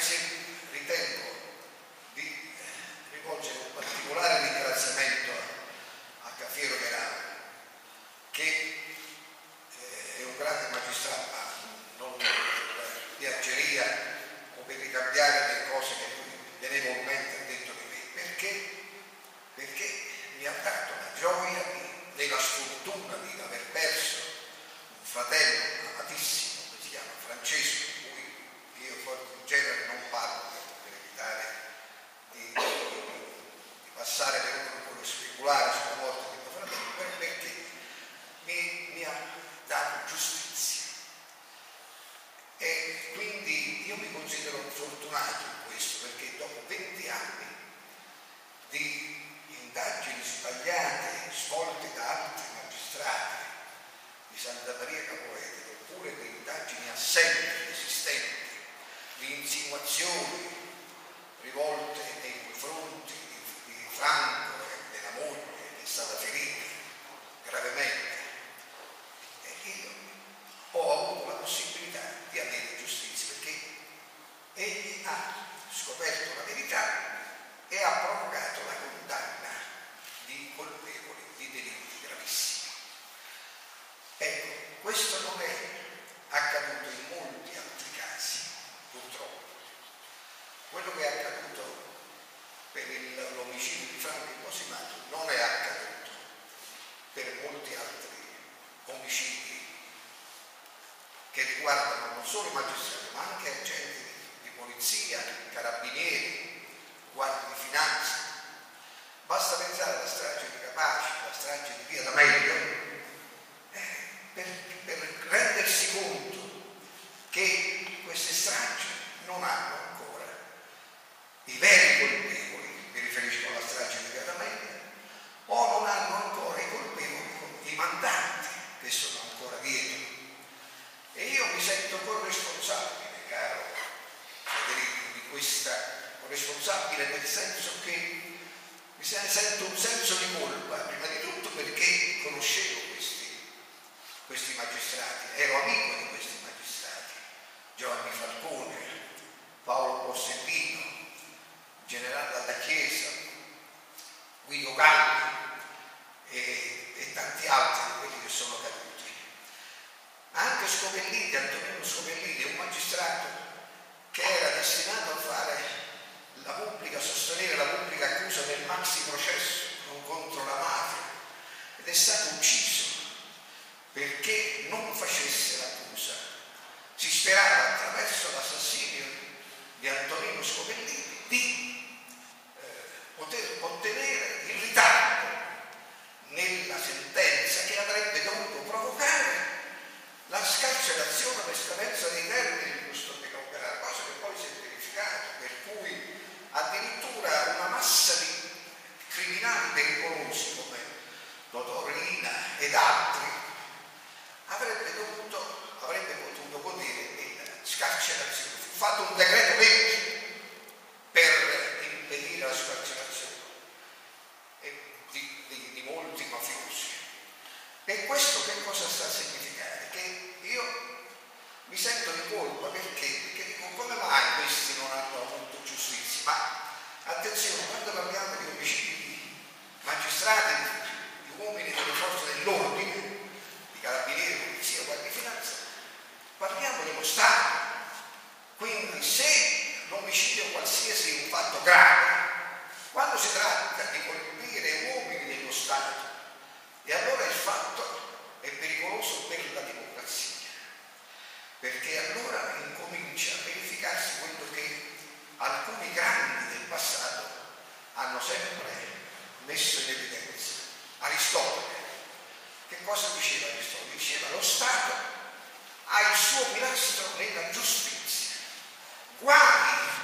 music Santa Maria Capoeira, oppure le indagini assenti, esistenti, le insinuazioni rivolte finanza. Basta pensare alla strage di Capaci, alla strage di Via D'Amelio, Scopellini, Antonino Scovellini, un magistrato che era destinato a fare la pubblica, a sostenere la pubblica accusa del maxi processo contro la mafia ed è stato ucciso perché non facesse l'accusa. Si sperava attraverso l'assassinio di Antonino Scovellini di questo nella giustizia. Guai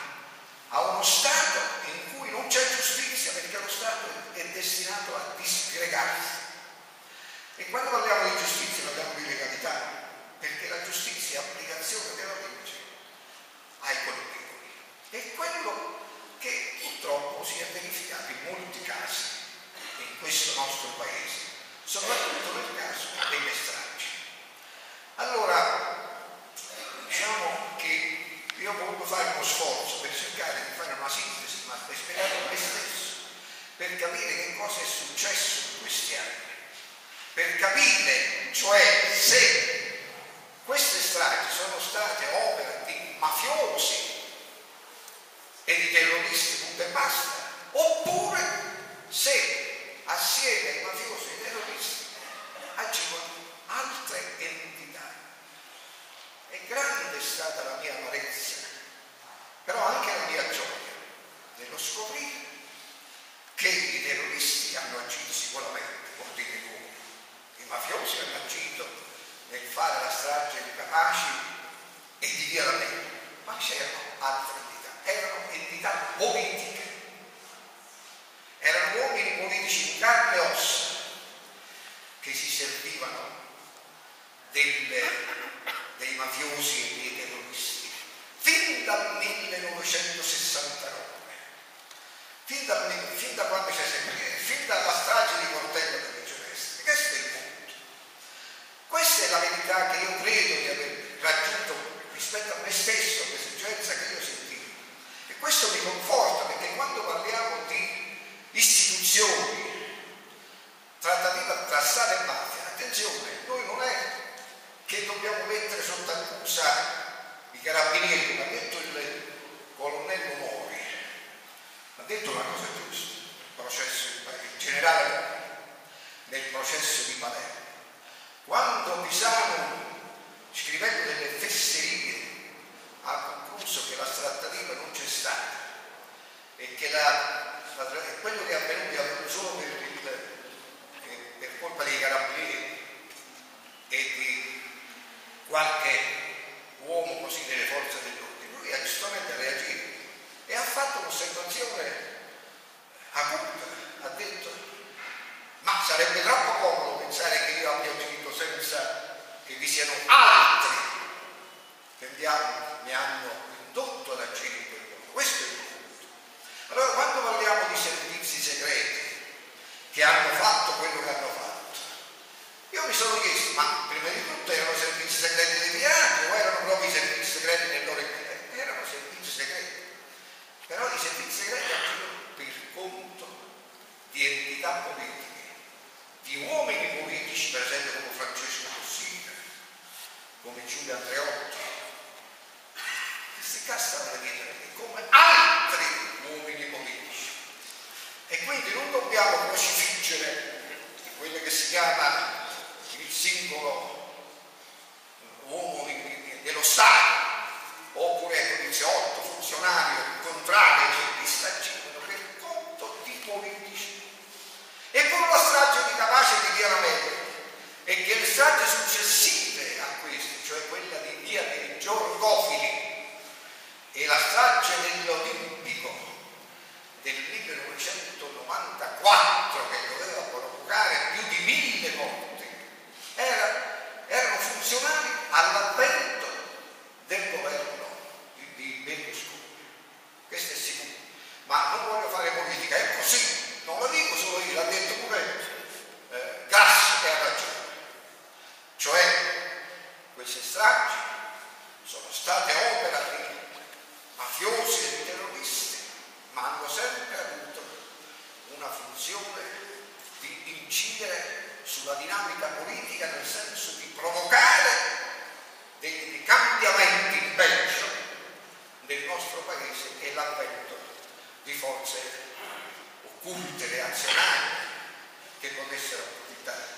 questa. Purtroppo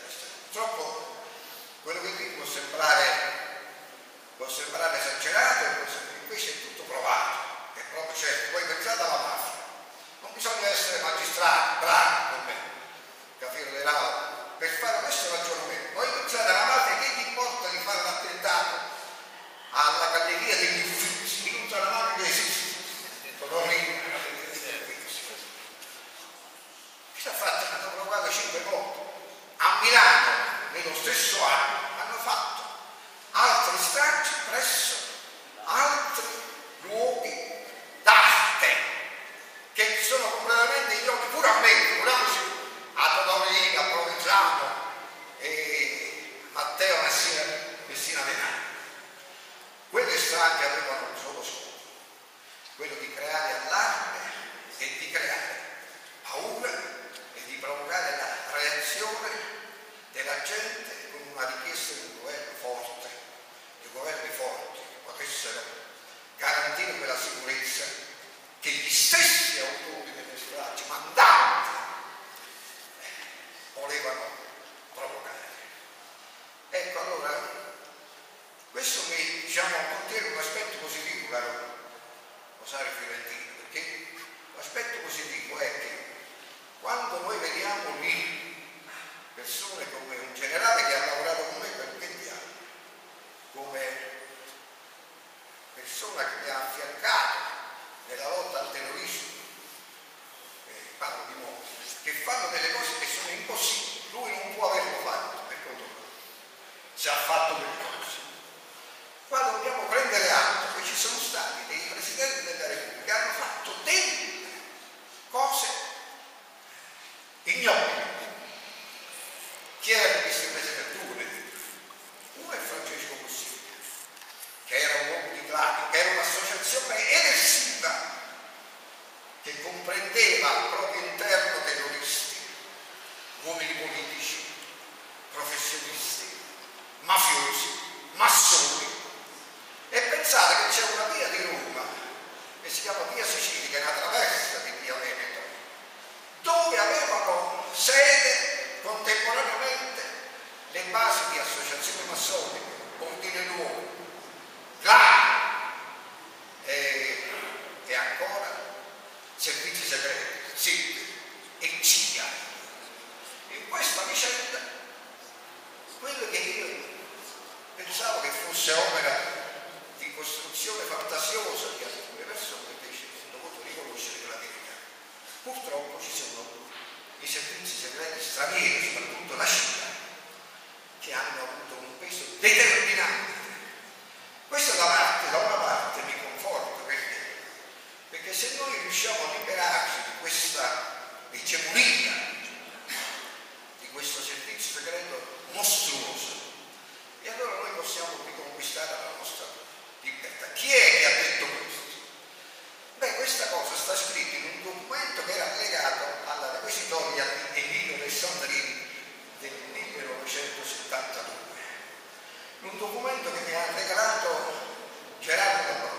persona che mi ha affiancato nella lotta al terrorismo, eh, parlo di molti, che fanno delle cose che sono impossibili, lui non può averlo fatto per conto proprio. Se ha fatto questa cosa sta scritta in un documento che era legato alla requisitoria di Emilio Alessandrini del 1972, un documento che mi ha regalato Gerardo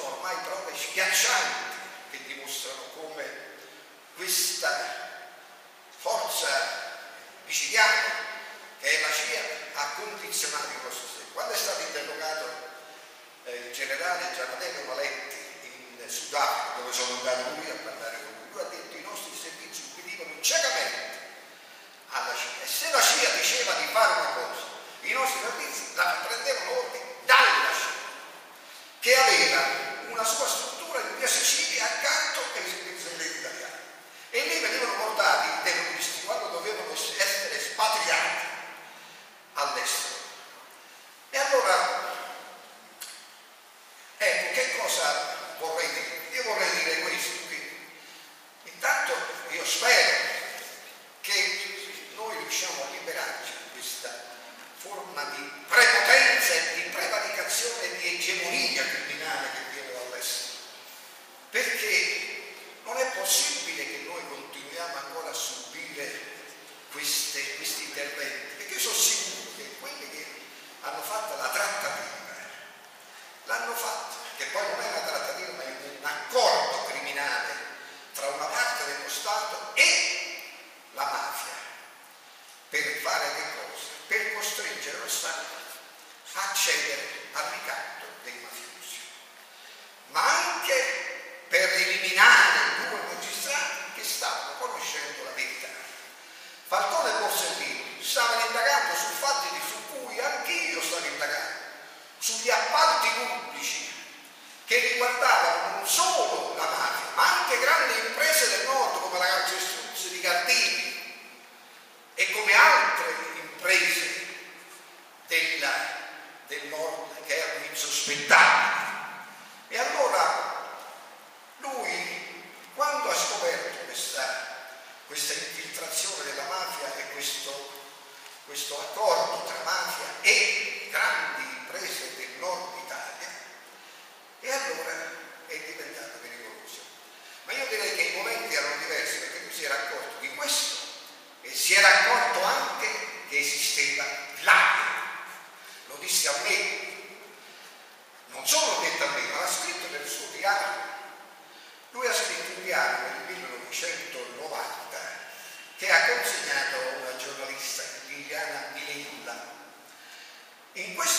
sono ormai prove schiaccianti che dimostrano come questa forza micidiale che è la CIA ha condizionato il nostro sistema. Quando è stato interrogato eh, il generale Gianatello Valetti in Sudafrica, dove sono andato lui a parlare con lui, lui ha detto i nostri servizi ubbidivano ciecamente alla CIA. E se la CIA diceva di fare una cosa, i nostri servizi la prendevano ordine dalla CIA, che aveva una sua struttura in via Sicilia accanto ai serventi italiani. E lì venivano portati i terroristi quando dovevano essere spatriati all'estero. E allora, ecco, che cosa vorrei dire? Io vorrei dire questo qui. Intanto io spero che noi riusciamo a liberarci di questa forma di prepotenza e di prevaricazione e di egemonia criminale In questo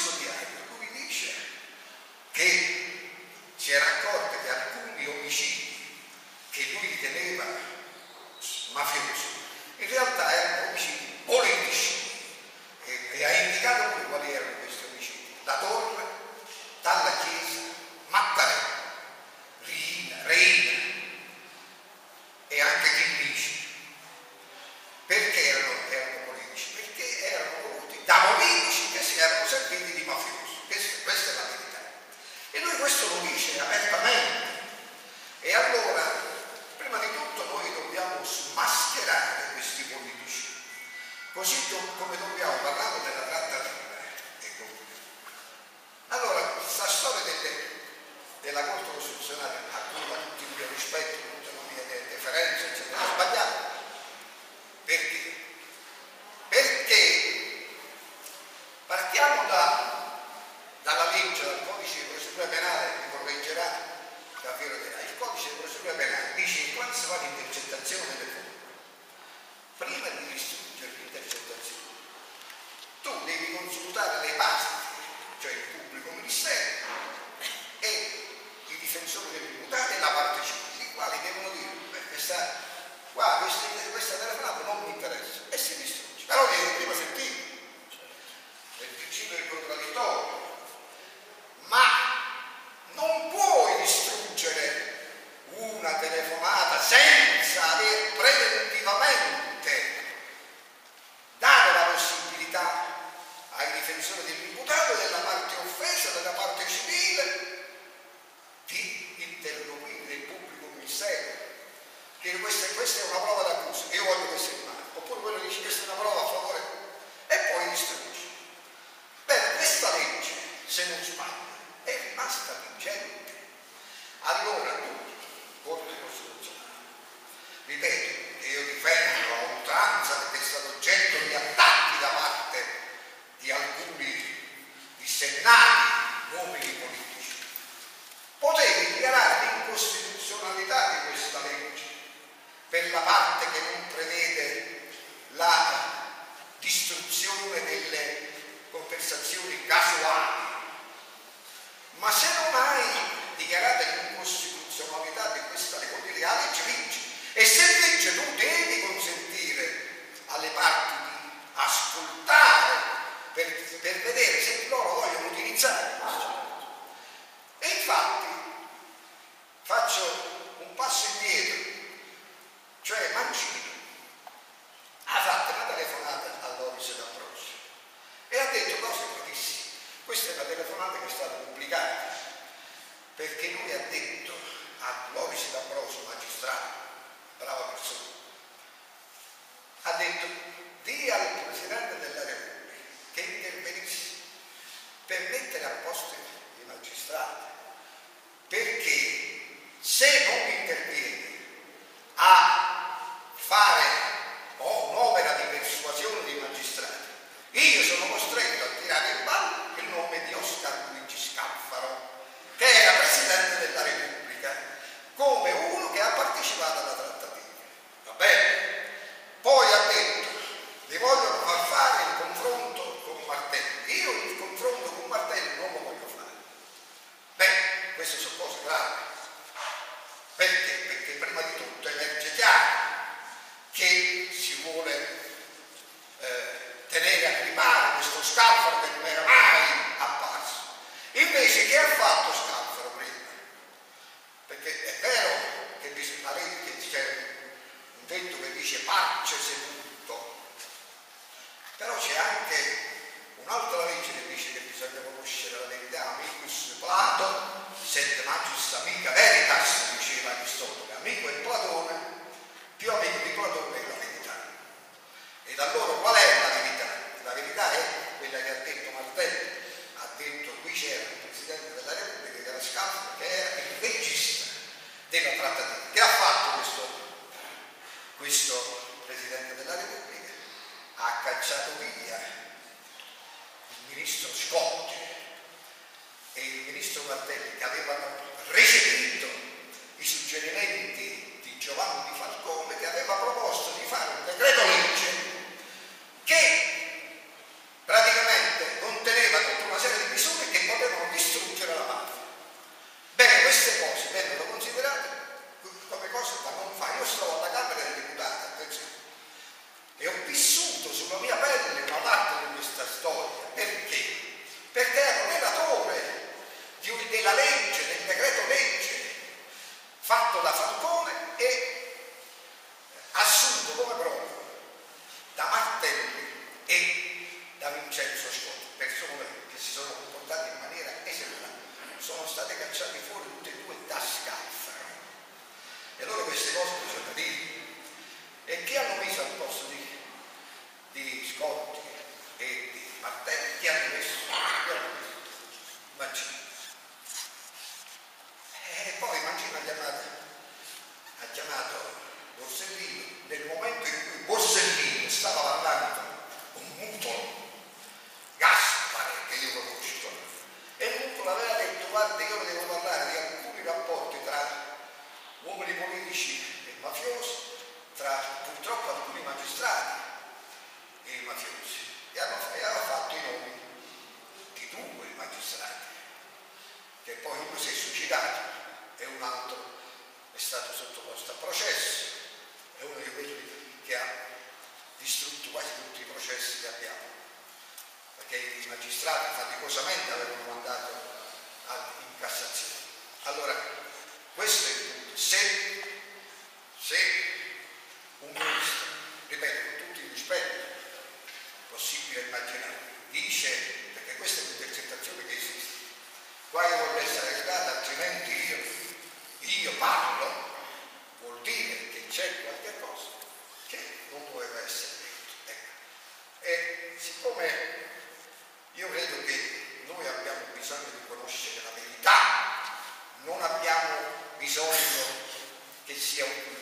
la. giudicato e un altro è stato sottoposto a processo, è uno di quelli che ha distrutto quasi tutti i processi che abbiamo, perché i magistrati faticosamente avevano mandato in Cassazione. Allora, questo è il punto. Se, se un ministro, ripeto, con tutto il rispetto possibile immaginare, dice, perché questa è un'intercettazione che esiste, quale io voglio essere grato, altrimenti io, io parlo, vuol dire che c'è qualche cosa che non doveva essere detto. Ecco. E siccome io credo che noi abbiamo bisogno di conoscere la verità, non abbiamo bisogno che sia un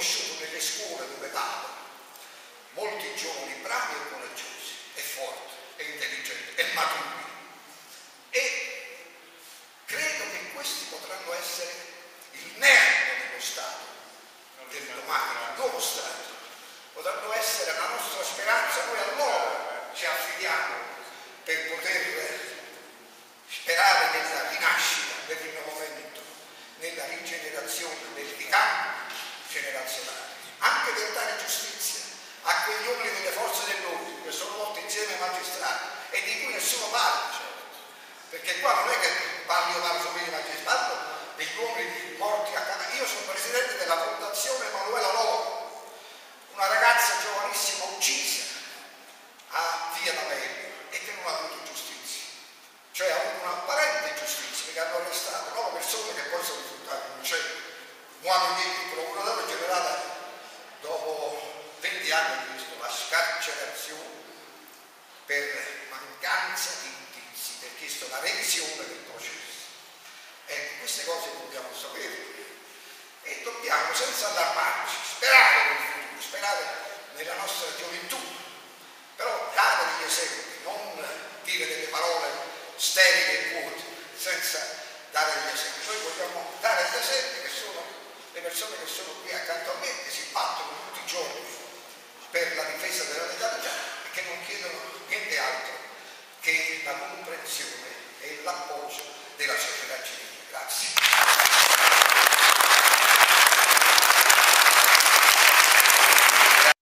conosciuto nelle scuole dove vado, molti giovani bravi e coraggiosi, e forti, e intelligenti, e maturi. perfezione del processo. Ecco, queste cose dobbiamo sapere e dobbiamo, senza allarmarci, sperare nel futuro, sperare nella nostra gioventù, però dare degli esempi, non dire delle parole sterili e vuote, senza dare degli esempi. Noi vogliamo dare degli esempi che sono le persone che sono qui accanto a me, che si battono tutti i giorni per la difesa della legalità e che non chiedono niente altro che la comprensione e l'appoggio della società civile. Grazie.